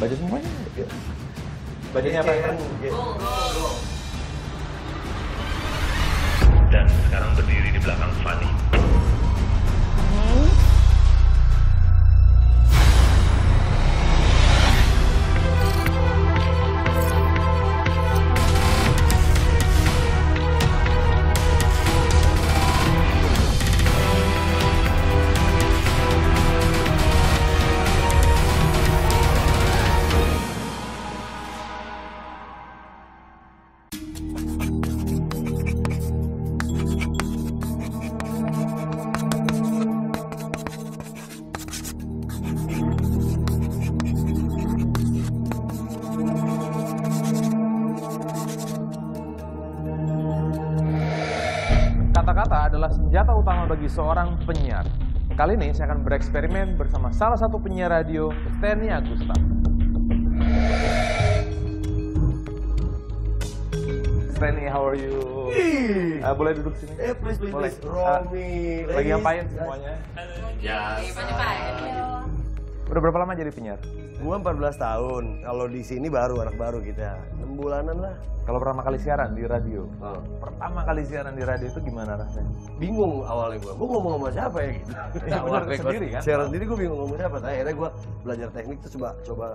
Baca semuanya. Bacanya apa ya? dan sekarang berdiri di belakang Fanny. Senjata utama bagi seorang penyiar. Kali ini saya akan bereksperimen bersama salah satu penyiar radio, Steny Agusta. Steny, how are you? Ah, boleh duduk sini? Eh, please, please, Boleh. please. Romi, Ah, lagi ngapain semuanya? Udah berapa lama jadi penyiar? Gua 14 tahun. Kalau di sini baru anak baru kita. 6 bulanan lah. Kalau pertama kali siaran di radio, Oh. pertama kali siaran di radio itu gimana rasanya? Bingung awalnya gua. Gua ngomong sama siapa ya gitu. Ya, bener, sendiri kan? Siaran sendiri gua bingung ngomong siapa. Tapi akhirnya gua belajar teknik tuh coba coba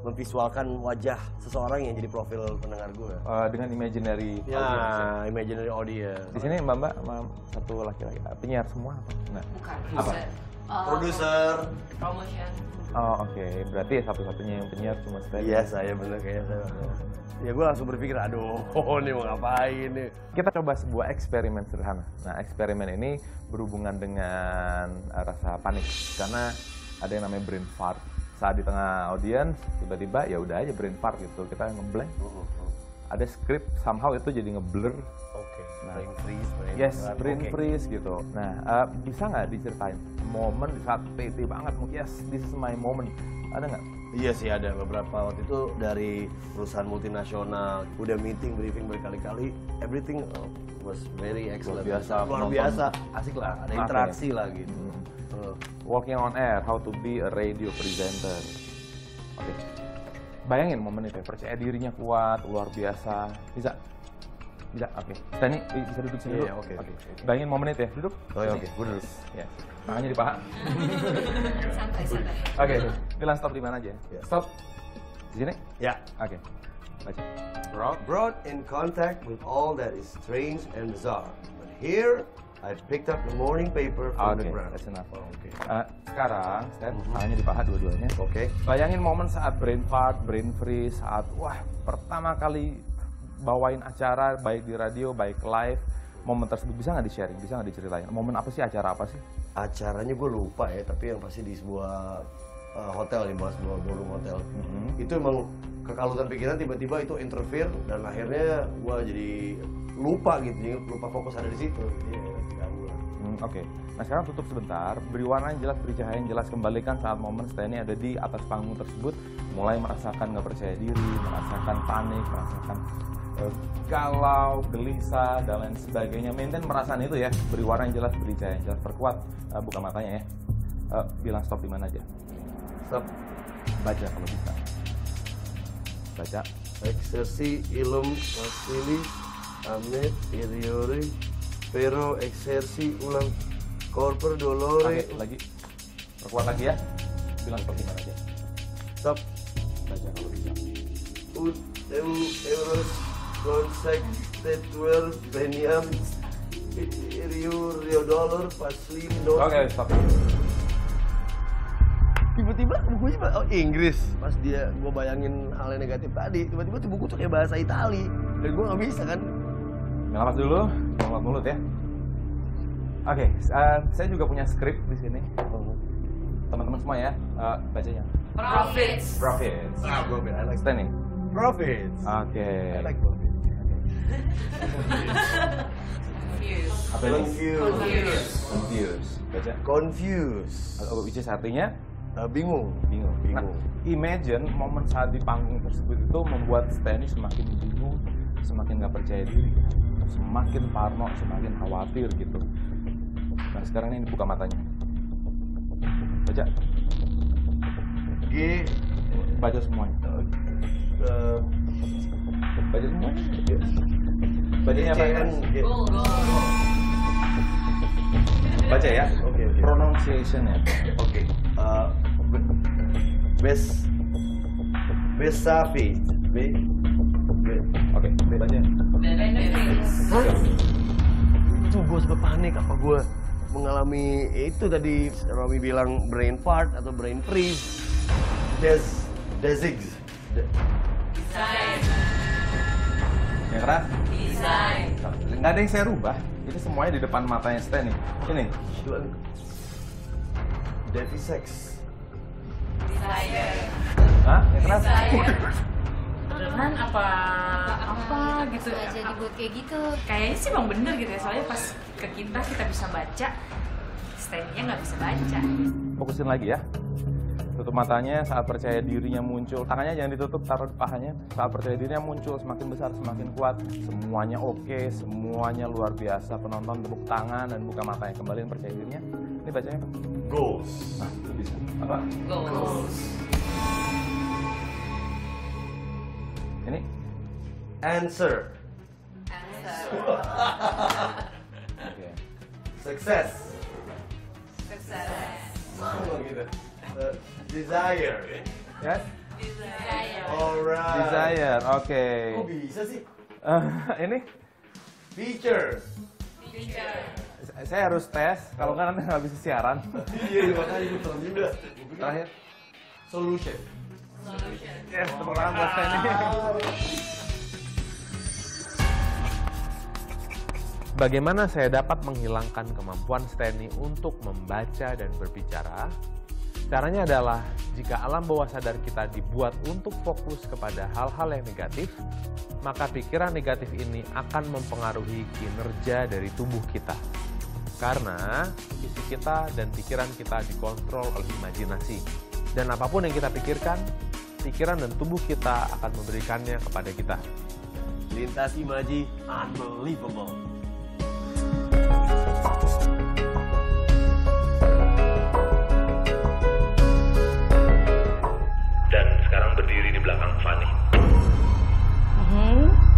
memvisualkan wajah seseorang yang jadi profil pendengar gua. Eh, dengan imaginary Ya, audience. imaginary audience. Di sini mbak-mbak sama satu laki-laki penyiar semua apa? Enggak. Bukan. Apa? Uh, Produser. Promotion. Oh oke, berarti satu-satunya yang penyiar cuma Steny. Iya, saya bener kayaknya saya. Ya gua langsung berpikir, aduh, ini mau ngapain nih? Kita coba sebuah eksperimen sederhana. Nah, eksperimen ini berhubungan dengan eh, rasa panik karena ada yang namanya brain fart. Saat di tengah audiens, tiba-tiba ya udah aja brain fart gitu. Kita ngeblank. Ada skrip, somehow itu jadi ngeblur. Oke, brain freeze, brain Yes, fart. brain Oke. freeze gitu. Nah, eh, bisa nggak diceritain momen di saat PT banget, yes, this is my moment. Ada nggak? Iya sih ada beberapa waktu itu dari perusahaan multinasional udah meeting briefing berkali-kali everything uh, was very excellent Luar biasa, luar biasa asik lah ada Makin. interaksi lah gitu Uh, Walking on air, how to be a radio presenter. Oke. Bayangin momen itu, ya, percaya dirinya kuat, luar biasa. Bisa? Bisa, oke. Steny, i- bisa duduk sini Iya, dulu? iya, oke, oke. Bayangin momen itu ya, duduk. Oh, iya, oke. Gue duduk. Ya. Tangannya di paha. Santai, santai. Oke, bilang stop di mana aja. Ya. Stop. Di sini? ya Oke. Baca. brought, brought in contact with all that is strange and bizarre but here I picked up the morning paper from Oke, the ground that's enough. Oh, oke Eh, sekarang, Stan, Mhm. tangannya di paha dua-duanya. oke Bayangin momen saat brain fart, brain freeze, saat wah pertama kali bawain acara baik di radio, baik live, momen tersebut bisa nggak di-sharing, bisa nggak diceritain? Momen apa sih, acara apa sih? acaranya gue lupa ya tapi yang pasti di sebuah uh, hotel di bawah sebuah ballroom hotel. Itu emang kekalutan pikiran tiba-tiba itu interfere dan akhirnya gue jadi lupa gitu jadi lupa fokus ada di situ. Jadi ya, terganggu lah Hmm, Oke, nah sekarang tutup sebentar, beri warna yang jelas, beri cahaya yang jelas, kembalikan saat momen Steny ada di atas panggung tersebut, mulai merasakan nggak percaya diri, merasakan panik, merasakan eh, galau, gelisah, dan lain sebagainya. Maintain perasaan itu ya, beri warna yang jelas, beri cahaya yang jelas, perkuat, eh, buka matanya ya. Eh, bilang stop di mana aja. stop Baca kalau bisa. Baca. exersi ilum facilis amet iriori pero exersi ulang corper dolore lagi. Perkuat lagi ya. Bilang stop di mana aja. stop Baca kalau bisa. ut eu euros consectetuer veniam rio rio dollar paslim Oke, stop. tiba-tiba bukunya oh, Inggris pas dia gue bayangin hal yang negatif tadi tiba-tiba tuh buku tuh kayak bahasa Itali dan gue nggak bisa kan Nafas dulu, nafas mulut ya. Oke, eh, saya juga punya skrip di sini. Teman-teman semua ya, eh, bacanya. Profits. Profits. ah profit I like Standing. profits Oke. I like profit Confused. Confused. Baca. confused which is artinya Ah, bingung bingung. Bingung. Nah, imagine momen saat di panggung tersebut itu membuat Stanley semakin bingung, semakin nggak percaya diri, semakin parno, semakin khawatir gitu. Nah sekarang ini buka matanya. Baca. G baca semuanya. Eh, Baca semuanya. Bacanya apa? CN, G. Goal, goal. Baca ya. Oke, oke. Pronunciation ya. Oke. Eh, be- Bes Besafi. B. B. Oke, baca. Benefits. Itu gue sempat panik apa gue mengalami itu tadi Romi bilang brain fart atau brain freeze. Des Desigs. De- Design. Yang keras. Design. Nggak ada yang saya rubah. Ini semuanya di depan matanya Stan nih. Ini. Gila. Devisex. Desire. Hah? Keras. Desire. beneran apa apa gitu aja dibuat kayak gitu kayaknya sih emang bener gitu ya soalnya pas ke kita kita bisa baca stand-nya nggak bisa baca Fokusin lagi ya. Tutup matanya saat percaya dirinya muncul. Tangannya jangan ditutup, taruh di pahanya. Saat percaya dirinya muncul semakin besar, semakin kuat. Semuanya oke, semuanya luar biasa. Penonton tepuk tangan dan buka matanya. Kembaliin percaya dirinya. Ini bacanya apa? Goals. Nah, itu bisa. Apa? Goals. Ini Answer. Answer. oke. Success. Success. Oh, gitu. Uh, desire. Yes? Desire. Alright. Desire. Oke. Kok bisa sih? Eh, ini Feature. Future. saya harus tes. Kalau nggak nanti nggak bisa siaran. Iya, makanya gue tahu juga. Terakhir. Solution. Solution. Yes, tepuk tangan buat ini. Bagaimana saya dapat menghilangkan kemampuan Stanley untuk membaca dan berbicara? Caranya adalah jika alam bawah sadar kita dibuat untuk fokus kepada hal-hal yang negatif, maka pikiran negatif ini akan mempengaruhi kinerja dari tubuh kita. Karena isi kita dan pikiran kita dikontrol oleh imajinasi. Dan apa pun yang kita pikirkan, pikiran dan tubuh kita akan memberikannya kepada kita. Lintas imaji unbelievable. di belakang Fanny. Mm -hmm.